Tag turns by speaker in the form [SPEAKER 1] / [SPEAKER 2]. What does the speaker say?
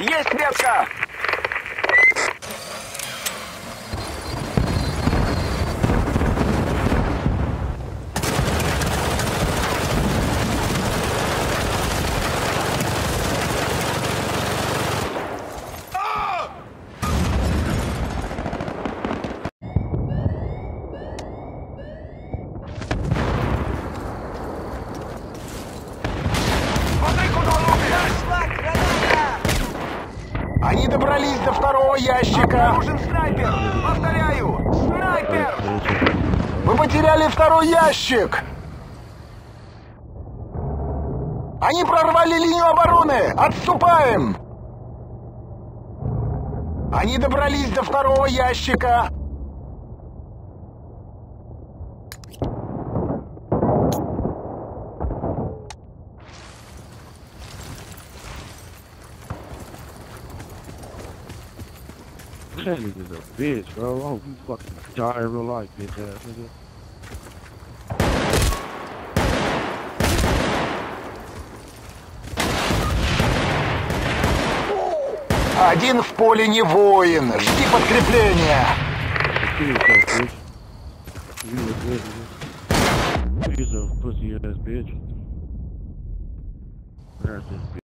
[SPEAKER 1] Есть клетка! Нужен снайпер! Повторяю, снайпер!
[SPEAKER 2] Мы потеряли второй ящик! Они прорвали линию обороны! Отступаем! Они добрались до второго ящика!
[SPEAKER 3] Shelly is a bitch, bro. Oh, you fucking die in real life, bitch ass nigga.
[SPEAKER 2] Один в поле не воин! Жди подкрепления!
[SPEAKER 3] You a pussy ass bitch. That's this bitch.